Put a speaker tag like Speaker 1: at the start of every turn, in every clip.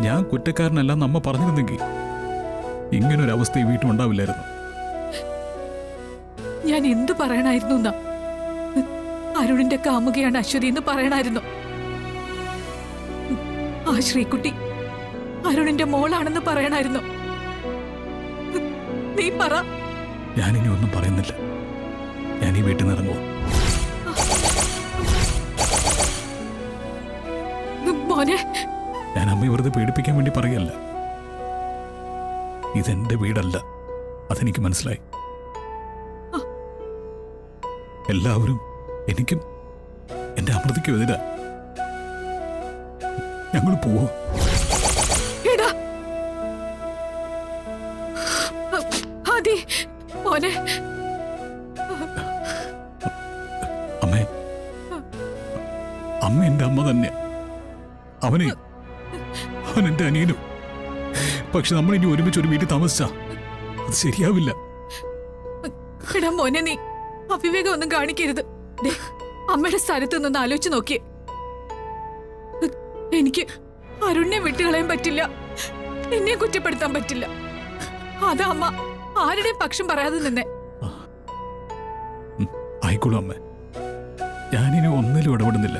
Speaker 1: ഞാൻ കുറ്റക്കാരനല്ലെന്ന് അമ്മ പറഞ്ഞിരുന്നെങ്കിൽ ഇങ്ങനൊരവസ്ഥ ഈ വീട്ടിലുണ്ടാവില്ലായിരുന്നു
Speaker 2: ഞാൻ എന്തു പറയണായിരുന്നു അരുണിന്റെ കാമുകയാണ് അശ്വതി എന്ന് പറയണായിരുന്നു. ആ ശ്രീകുട്ടി അരുണിന്റെ മോളാണെന്ന് പറയണായിരുന്നു. നീ പറ.
Speaker 1: ഞാനിനി ഒന്നും പറയുന്നില്ല. ഞാൻ ഈ വീട്ടിൽ നിന്ന് ഇറങ്ങുമോ
Speaker 2: മോനെ
Speaker 1: ഞാൻ അമ്മയെ വെറുതെ പേടിപ്പിക്കാൻ വേണ്ടി പറയല്ല ഇതെന്റെ വീടല്ല. അതെനിക്ക് മനസ്സിലായി. എല്ലാവരും എനിക്കും എന്റെ അമൃതയ്ക്കും എതിരാ. ഞങ്ങൾ പോവോ.
Speaker 2: മോനെ.
Speaker 1: അമ്മേ. അമ്മ എന്റെ അമ്മ തന്നെ അവനെ അവൻ എന്റെ അനിയനും. പക്ഷെ നമ്മൾ ഇനി ഒരുമിച്ച് ഒരു വീട്ടിൽ താമസിച്ചാ. അത് ശരിയാവില്ല.
Speaker 2: എടാ മോനെ നീ അവിവേകം ഒന്നും കാണിക്കരുത്. അമ്മയുടെ സ്ഥലത്ത് നിന്ന് ആലോചിച്ച് നോക്കിയേ. എനിക്ക് അരുണിനെ വിട്ടുകളയാൻ പറ്റില്ല. എന്നെ കുറ്റപ്പെടുത്താൻ പറ്റില്ല. അതാ അമ്മ ആരുടെയും പക്ഷം പറയാതെ നിന്നെ.
Speaker 1: ആയിക്കോളൂ അമ്മ. ഞാനിനി ഒന്നിലും ഇടപെടുന്നില്ല.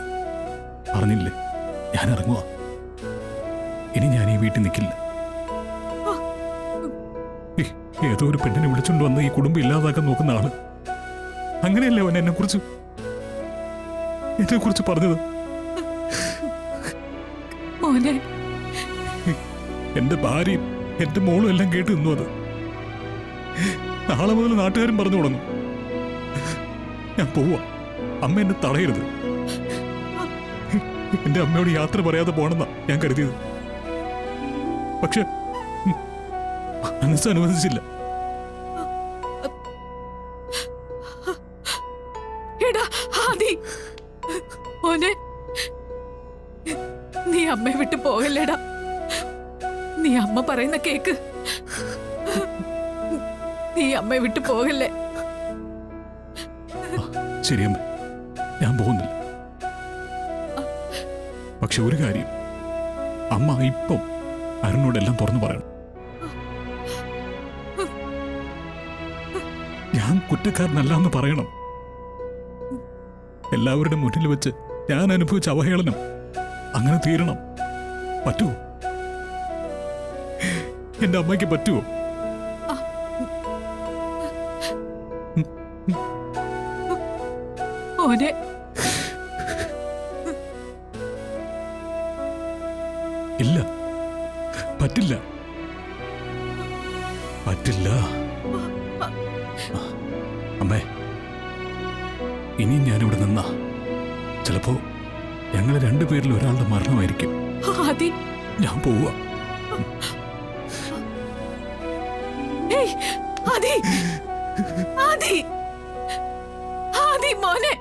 Speaker 1: പറഞ്ഞില്ലേ? ഞാൻ ഞാൻ ഈ വീട്ടിൽ നിൽക്കില്ല. ഏതോ ഒരു പെണ്ണിനെ വിളിച്ചുകൊണ്ട് വന്ന് ഈ കുടുംബം ഇല്ലാതാക്കാൻ നോക്കുന്ന ആൾ. അങ്ങനെയല്ലേ അവൻ എന്നെ കുറിച്ച് എന്നെ കുറിച്ച് പറഞ്ഞത് എന്റെ ഭാര്യയും എന്റെ മോളും എല്ലാം കേട്ട് നിന്നു അത്. നാളെ മുതൽ നാട്ടുകാരും പറഞ്ഞു തുടങ്ങും. ഞാൻ പോവാ. അമ്മ എന്നെ തടയരുത്. എന്റെ അമ്മയോട് യാത്ര പറയാതെ പോണെന്നാ ഞാൻ കരുതിയത്. പക്ഷെ മനസ്സ് അനുവദിച്ചില്ല.
Speaker 2: നീ അമ്മയെ വിട്ട് പോകല്ലേടാ. നീ അമ്മ പറയുന്ന കേക്ക്. നീ അമ്മയെ വിട്ട് പോകല്ലേ.
Speaker 1: ശരിയമ്മ ഞാൻ പോകുന്നില്ല. പക്ഷെ ഒരു കാര്യം അമ്മ ഇപ്പം അരുണിനോടെല്ലാം തുറന്നു പറയണം. ഞാൻ കുറ്റക്കാരനല്ല എന്ന് പറയണം. എല്ലാവരുടെ മുന്നിൽ വെച്ച് ഞാൻ അനുഭവിച്ച അവഹേളനം അങ്ങനെ തീരണം. പറ്റുമോ എന്റെ അമ്മയ്ക്ക് പറ്റുമോ
Speaker 2: മോനെ
Speaker 1: പറ്റില്ല. പറ്റില്ല. അമ്മേ ഇനിയും ഞാനിവിടെ നിന്നാ. ചിലപ്പോ ഞങ്ങൾ രണ്ടുപേരിൽ ഒരാളുടെ മരണമായിരിക്കും. ഞാൻ പോവുക
Speaker 2: മോനെ.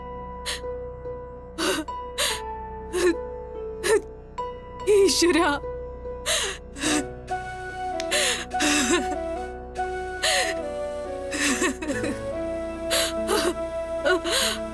Speaker 2: ഈശ്വര. 了。